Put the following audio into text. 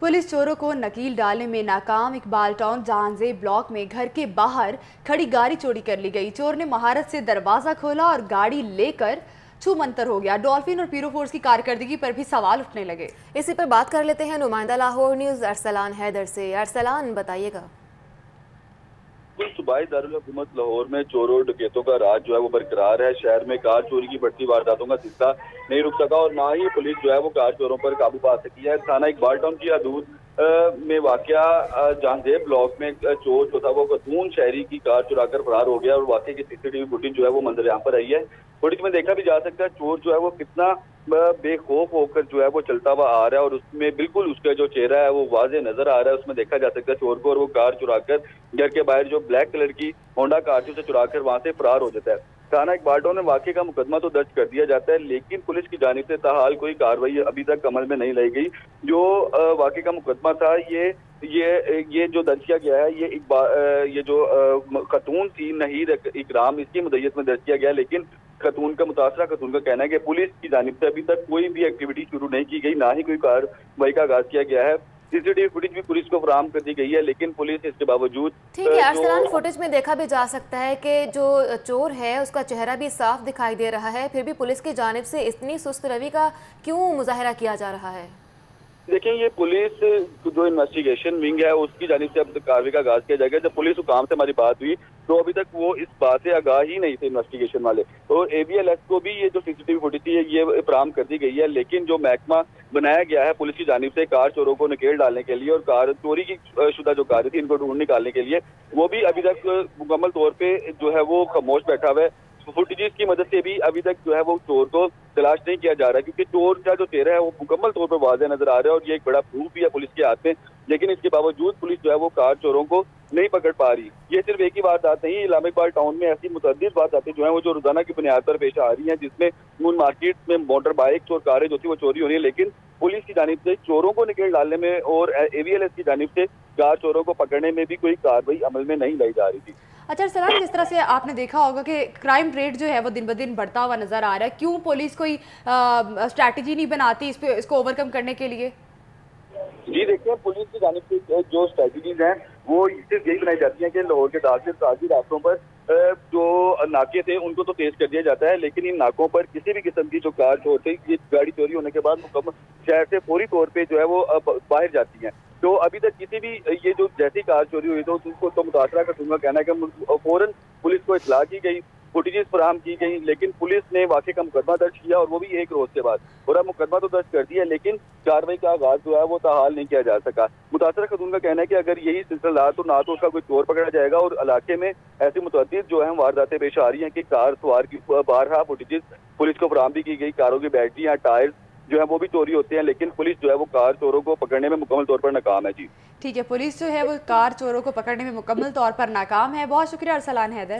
Police چوروں کو نکیل ڈالنے میں ناکام، اقبال ٹاؤن جانزے بلاک میں گھر کے باہر کھڑی گاڑی چوری کر لی گئی۔ چور نے مہارت سے دروازہ کھولا اور گاڑی لے کر چھو منتر ہو گیا۔ ڈالفین اور پیرو فورس کی کارکردگی پر بھی سوال اٹھنے لگے۔ اسی پر بات کر لیتے ہیں نمائندہ لاہور نیوز، ارسلان حیدر سے۔ ارسلان، بتائیے گا۔ بالکل صوبائی دارالحکومت لاہور میں چوروں ڈکیتوں کا راج جو ہے وہ برقرار ہے۔ شہر میں کار چوری کی بڑھتی وارداتوں کا سلسلہ نہیں رک سکا اور نہ ہی پولیس جو ہے وہ کار چوروں پر قابو پا سکی ہے۔ تھانہ اقبال ٹاؤن کی حدود میں واقعہ جاندے بلاک میں چور جو تھا، وہ قدون شہری کی کار چرا کر فرار ہو گیا اور واقعی کی سی سی ٹی وی فوٹیج جو ہے وہ مندر یہاں پر آئی ہے۔ فوٹیج میں دیکھا بھی جا سکتا ہے، چور جو ہے وہ کتنا بے خوف ہو کر جو ہے وہ چلتا ہوا آ رہا ہے اور اس میں بالکل اس کا جو چہرہ ہے وہ واضح نظر آ رہا ہے۔ اس میں دیکھا جا سکتا ہے چور کو اور وہ کار چرا کر گھر کے باہر جو بلیک کلر کی ہونڈا کار تھی اسے چرا کر وہاں سے فرار ہو جاتا ہے۔ تھانہ اکبارڈوں نے واقعے کا مقدمہ تو درج کر دیا جاتا ہے، لیکن پولیس کی جانب سے تاحال کوئی کاروائی ابھی تک عمل میں نہیں لائی گئی۔ جو واقعے کا مقدمہ تھا، یہ یہ جو درج کیا گیا ہے، یہ جو خاتون تھی، نہیر اکرام، اس کی مدیت میں درج کیا گیا، لیکن خاتون کا متاثرہ خاتون کا کہنا ہے کہ پولیس کی جانب سے ابھی تک کوئی بھی ایکٹیویٹی شروع نہیں کی گئی، نہ ہی کوئی کاروائی کا آغاز کیا گیا ہے۔ C C T V footage بھی پولیس کو فراہم کر دی گئی ہے لیکن پولیس اس کے باوجود ٹھیک ہے ارسلان فوٹیج میں دیکھا بھی جا سکتا ہے کہ جو چور ہے اس کا چہرہ بھی صاف دکھائی دے رہا ہے پھر بھی پولیس کی جانب سے اتنی سست روی کا کیوں مظاہرہ کیا جا رہا ہے؟ دیکھیں، یہ پولیس جو انویسٹیگیشن ونگ ہے، اس کی جانب سے اب کاروی کا آغاز کیا جائے گا۔ جب پولیس حکام سے ہماری بات ہوئی، تو ابھی تک وہ اس بات سے آگاہ ہی نہیں تھے انویسٹیگیشن والے۔ اور اے بی ایل ایس کو بھی یہ جو سی سی ٹی وی فوٹیج تھی، یہ فراہم کر دی گئی ہے۔ لیکن جو محکمہ بنایا گیا ہے، پولیس کی جانب سے کار چوروں کو نکیل ڈالنے کے لیے اور کار چوری کی شدہ جو کاریں تھیں ان کو ڈھونڈ نکالنے کے لیے، وہ بھی ابھی تک مکمل طور پہ جو ہے وہ خاموش بیٹھا ہوا ہے۔ فوٹیجز کی مدد سے بھی ابھی تک جو ہے وہ چور کو تلاش نہیں کیا جا رہا کیونکہ چور کا جو چہرہ ہے وہ مکمل طور پر واضح نظر آ رہا ہے اور یہ ایک بڑا پروف بھی ہے پولیس کے ہاتھ میں، لیکن اس کے باوجود پولیس جو ہے وہ کار چوروں کو نہیں پکڑ پا رہی۔ یہ صرف ایک ہی بات آتے ہیں اسلام اقبال ٹاؤن میں ایسی متعدد آتی جو ہیں، وہ جو روزانہ کی بنیاد پر پیش آ رہی ہیں، جس میں مون مارکیٹ میں موٹر بائک اور کاریں جو تھی وہ چوری ہو رہی ہیں، لیکن پولیس کی جانب سے چوروں کو نکل ڈالنے میں اور اے وی ایل ایس کی جانب سے چار چوروں کو پکڑنے میں بھی کوئی کاروائی عمل میں نہیں لائی جا رہی تھی۔ اچھا سلام جس طرح سے آپ نے دیکھا ہوگا کہ کرائم ریٹ جو ہے وہ دن بدن بڑھتا ہوا نظر آ رہا ہے۔ کیوں پولیس کوئی اسٹریٹجی نہیں بناتی اس پہ اس کو اوور کم کرنے کے لیے؟ جی دیکھیں پولیس کی جانب سے جو اسٹریٹجیز ہیں وہ صرف یہی بنائی جاتی ہیں کہ لاہور کے دار سے راستوں پر جو ناکے تھے، ان کو تو تیز کر دیا جاتا ہے، لیکن ان ناکوں پر کسی بھی قسم کی جو کار چور تھی، یہ گاڑی چوری ہونے کے بعد مکمل شہر سے فوری طور پہ جو ہے وہ باہر جاتی ہیں۔ تو ابھی تک کسی بھی یہ جو جیسی کار چوری ہوئی تو اس کو تو متاثرہ کا گا، کہنا ہے کہ فوراً پولیس کو اطلاع کی گئی۔ فوٹیجز فراہم کی گئی لیکن پولیس نے واقع کا مقدمہ درج کیا اور وہ بھی ایک روز کے بعد۔ اور اب مقدمہ تو درج کر دیا، لیکن کاروائی کا آغاز جو ہے وہ تحال نہیں کیا جا سکا۔ متاثرہ خاتون کا کہنا ہے کہ اگر یہی سلسلہ رہا تو نہ تو اس کا کوئی چور پکڑا جائے گا اور علاقے میں ایسی متعدد جو ہیں وارداتیں پیش آ رہی ہیں کہ کار سوار کی، بارہا فوٹیجز پولیس کو فراہم بھی کی گئی، کاروں کی بیٹریاں ٹائر جو ہے وہ بھی چوری ہوتے ہیں، لیکن پولیس جو ہے وہ کار چوروں کو پکڑنے میں مکمل طور پر ناکام ہے۔ جی۔ ٹھیک ہے، پولیس جو ہے وہ کار چوروں کو پکڑنے میں مکمل طور پر ناکام ہے۔ بہت شکریہ ارسلان حیدر۔